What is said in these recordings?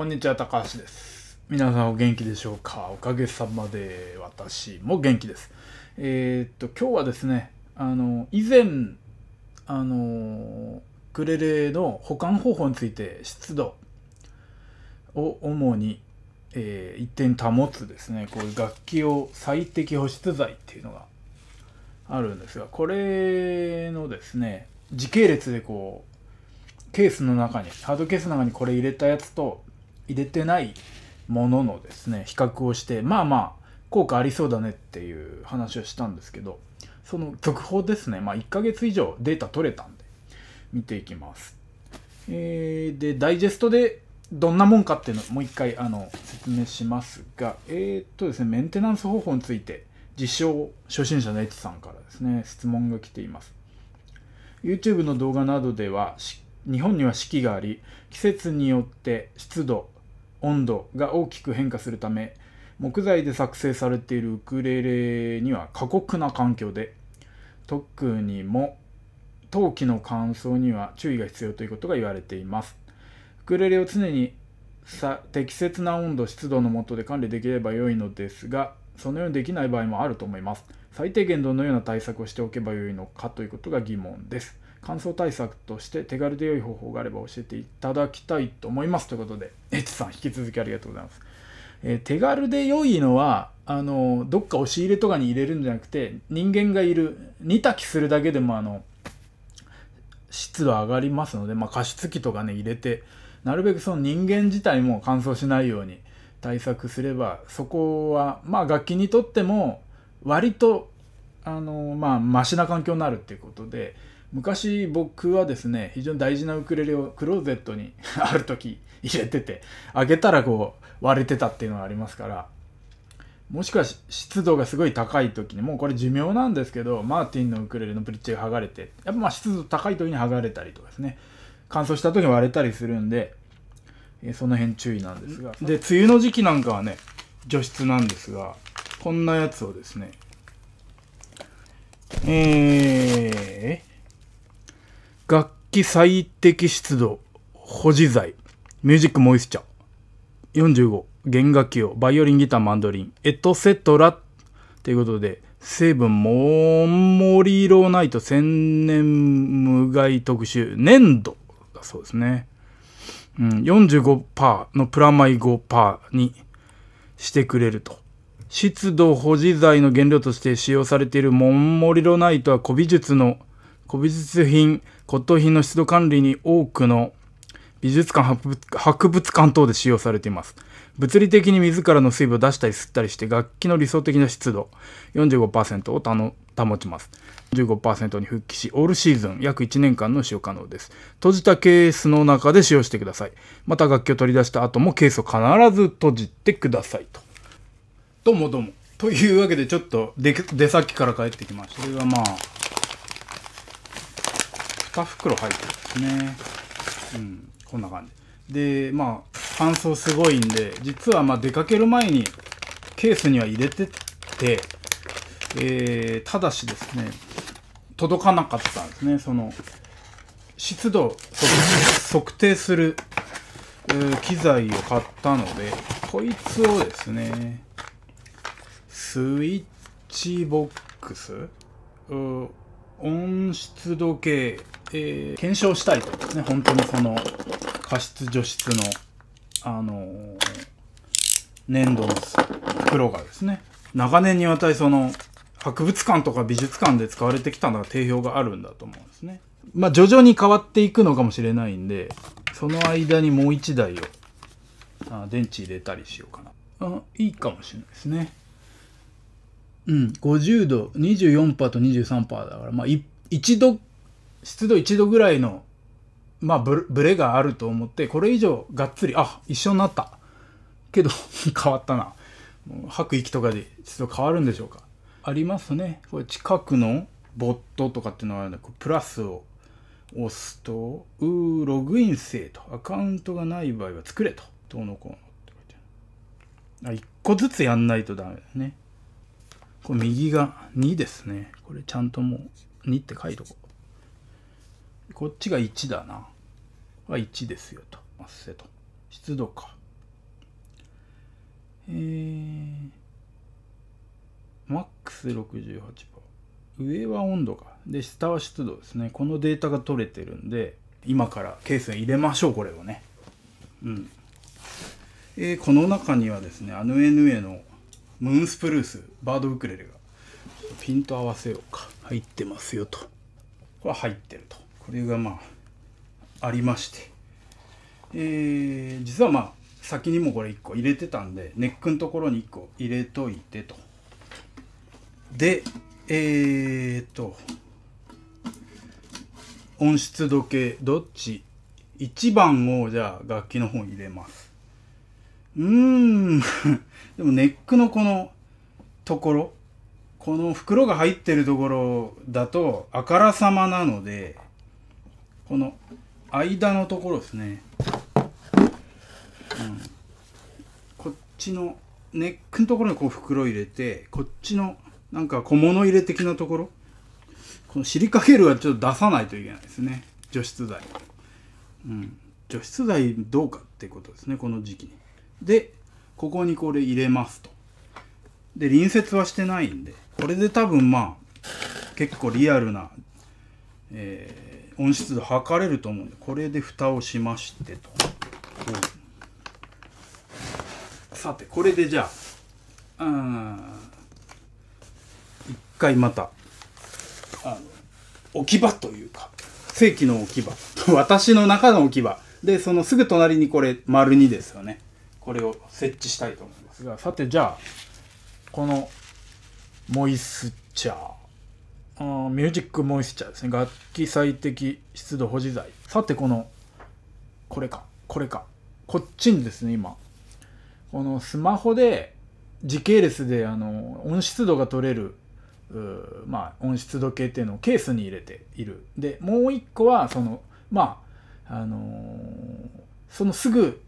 こんにちは、高橋です。皆さんお元気でしょうか？おかげさまで私も元気です。えーっと、今日はですね、あの、以前、あの、クレレの保管方法について湿度を主に、えー一定に保つですね、こういう楽器を最適保湿剤っていうのがあるんですが、これのですね、時系列でこう、ケースの中にハードケースの中にこれ入れたやつと入れてないもののですね比較をしてまあまあ効果ありそうだねっていう話をしたんですけどその続報ですねまあ1ヶ月以上データ取れたんで見ていきます、えーでダイジェストでどんなもんかっていうのをもう一回あの説明しますがえーっとですねメンテナンス方法について実証初心者のエッチさんからですね質問が来ています。YouTube の動画などでは日本には四季があり季節によって湿度温度が大きく変化するため木材で作成されているウクレレには過酷な環境で特にも陶器の乾燥には注意が必要ということが言われています。ウクレレを常にさ適切な温度湿度の下で管理できれば良いのですがそのようにできない場合もあると思います。最低限どのような対策をしておけばよいのかということが疑問です。乾燥対策として手軽で良い方法があれば教えていただきたいと思いますということでエチさん引き続きありがとうございます、えー手軽で良いのはあのどっか押し入れとかに入れるんじゃなくて人間がいる煮炊きするだけでもあの湿度上がりますので、まあ、加湿器とかね入れてなるべくその人間自体も乾燥しないように対策すればそこはまあ楽器にとっても割とあのまあマシな環境になるっていうことで昔僕はですね非常に大事なウクレレをクローゼットに ある時入れてて開けたらこう割れてたっていうのがありますからもしくはし湿度がすごい高い時にもうこれ寿命なんですけどマーティンのウクレレのブリッジが剥がれてやっぱまあ湿度高い時に剥がれたりとかですね。乾燥した時に割れたりするんでえーその辺注意なんですが。で梅雨の時期なんかはね除湿なんですがこんなやつをですねえー、楽器最適湿度保持剤。ミュージックモイスチャー。45弦楽器用バイオリンギターマンドリン。エトセトラ。ということで成分モンモリロナイト千年無害特殊。粘土だそうですね、うん、45%のプラマイ5%にしてくれると。湿度保持剤の原料として使用されているモンモリロナイトは古美術の古美術品骨董品の湿度管理に多くの美術館博物館等で使用されています。物理的に自らの水分を出したり吸ったりして楽器の理想的な湿度45%をたの保ちます。15%に復帰しオールシーズン約1年間の使用可能です。閉じたケースの中で使用してください。また楽器を取り出した後もケースを必ず閉じてくださいと。どうもどうも。というわけでちょっと出先から帰ってきました。それがまあ2袋入ってるんですね。うんこんな感じ。でまあ乾燥すごいんで実はまあ出かける前にケースには入れてって、えーただしですね届かなかったんですね。その湿度測測定する、機材を買ったのでこいつをですねスイッチボックスう温湿度計、えー検証したいと。ですね本当にその加湿除湿のあのー粘土の袋がですね長年にわたりその博物館とか美術館で使われてきたのが定評があるんだと思うんですね。まあ徐々に変わっていくのかもしれないんでその間にもう1台をあ電池入れたりしようかな。あいいかもしれないですね。うん50度24%と23%だからまあい一度湿度1度ぐらいのまあブブレがあると思ってこれ以上がっつりあ一緒になった。けど 変わったな。もう吐く息とかで湿度変わるんでしょうか。ありますね。これ近くのボットとかっていうのがあるんでこうプラスを押すと「うーログインせ」と「アカウントがない場合は作れ」と「どうのこうの」って書いてある。あ1個ずつやんないとダメですね。これ右が2ですね。これちゃんともう2って書いとこう。こっちが1だな。は1ですよと。マッセと。湿度か。えー、マックス68%上は温度がで下は湿度ですね。このデータが取れてるんで今からケースに入れましょうこれをね。うん。えー、この中にはですねアヌエヌエのムーンスプルースバードウクレレが。ピント合わせようか。入ってますよと。これは入ってると。これがまあありまして。えー、実はまあ先にもこれ1個入れてたんでネックのところに1個入れといてと。でえー、っと音質時計どっち？1番をじゃあ楽器の方に入れます。うーん。でもネックのこのところこの袋が入ってるところだとあからさまなのでこの間のところですね、うん、こっちのネックのところにこう袋入れてこっちのなんか小物入れ的なところこのシリカゲルはちょっと出さないといけないですね。除湿剤。うん。除湿剤どうかってことですねこの時期に。でここにこれ入れますと。で隣接はしてないんでこれで多分まあ結構リアルな、えー、温湿度測れると思うんでこれで蓋をしましてと、さてこれでじゃあうん一回またあの置き場というか正規の置き場。私の中の置き場。でそのすぐ隣にこれ丸2ですよね。これを設置したいと思います。がさてじゃあこのモイスチャー。ミュージックモイスチャーですね。楽器最適湿度保持剤。さてこのこれかこれか。こっちにですね今。このスマホで時系列であの温湿度が取れるまあ、温湿度計っていうのをケースに入れている。でもう一個はそのまああのー、そのすぐ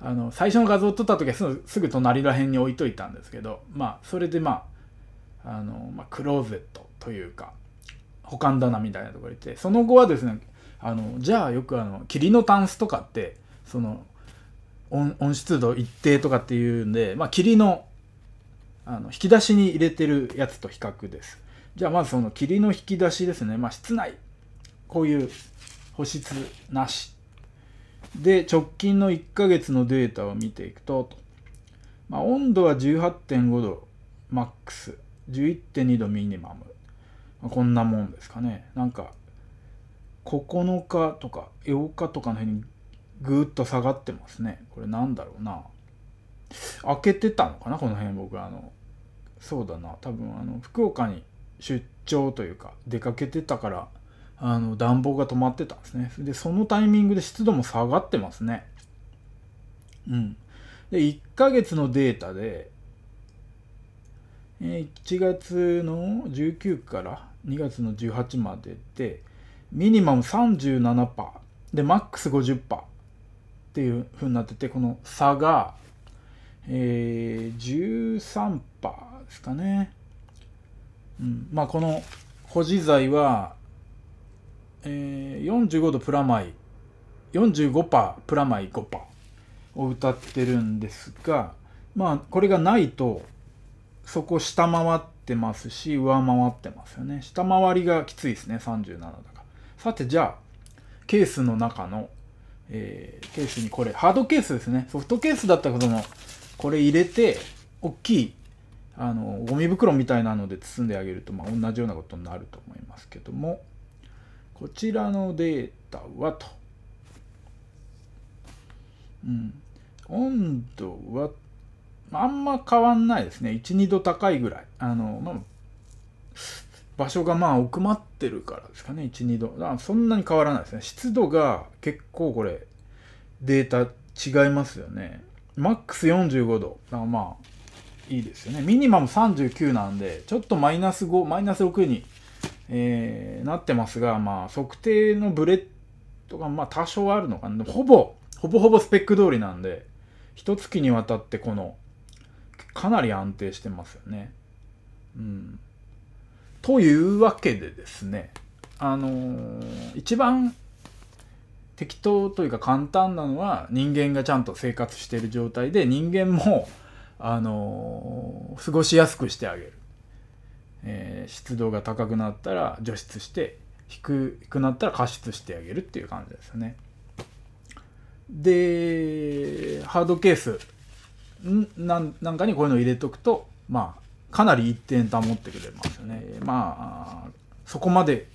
あの最初の画像を撮った時はすぐ隣ら辺に置いといたんですけどまあそれでまああの、まあ、クローゼットというか保管棚みたいなところにいてその後はですねあのじゃあよくあの霧のタンスとかってその温湿度一定とかっていうんで、まあ、霧のあの引き出しに入れてるやつと比較です。じゃあまずその霧の引き出しですね。まあ室内。こういう保湿なし。で、直近の1ヶ月のデータを見ていくと、まあ、温度は18.5度マックス、11.2度ミニマム。こんなもんですかね。なんか、9日とか8日とかの辺にぐーっと下がってますね。これなんだろうな。開けてたのかな？この辺僕あのそうだな多分あの福岡に出張というか出かけてたからあの暖房が止まってたんですねでそのタイミングで湿度も下がってますねうんで1ヶ月のデータで1月の19から2月の18まででミニマム37%でマックス50%っていう風になっててこの差がえー、13%ですかね。うん、まあこの保持剤は、えー、45度プラマイ45%プラマイ5%を歌ってるんですがまあこれがないとそこ下回ってますし上回ってますよね。下回りがきついですね37だから。さてじゃあケースの中の、えー、ケースにこれハードケースですね。ソフトケースだったこともこれ入れて大きいあのゴミ袋みたいなので包んであげると、まあ、同じようなことになると思いますけども。こちらのデータはと、うん、温度はあんま変わんないですね12度高いぐらいあの、まあ、場所がまあ奥まってるからですかね12度だからそんなに変わらないですね湿度が結構これデータ違いますよねマックス45度。だからまあ、いいですよね。ミニマム39なんで、ちょっとマイナス5、マイナス6に、えー、なってますが、まあ、測定のブレとか、まあ、多少あるのかな。ほぼ、ほぼほぼスペック通りなんで、一月にわたってこの、かなり安定してますよね。うん。というわけでですね、あのー、一番適当というか簡単なのは人間がちゃんと生活している状態で人間もあの過ごしやすくしてあげる、えー、湿度が高くなったら除湿して低くなったら加湿してあげるっていう感じですねでハードケースなんなんかにこういうのを入れとくとまあかなり一点保ってくれますよね。まあそこまで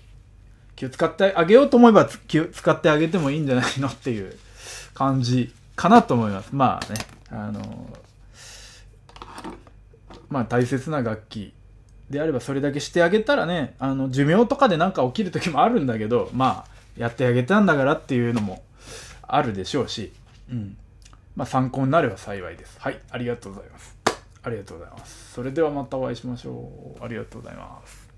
気を使ってあげようと思えば気を使ってあげてもいいんじゃないのっていう感じかなと思います。まあねあのまあ大切な楽器であればそれだけしてあげたらねあの寿命とかで何か起きる時もあるんだけどまあやってあげたんだからっていうのもあるでしょうし、うん、まあ参考になれば幸いです。はい。ありがとうございます。ありがとうございます。それではまたお会いしましょう。ありがとうございます。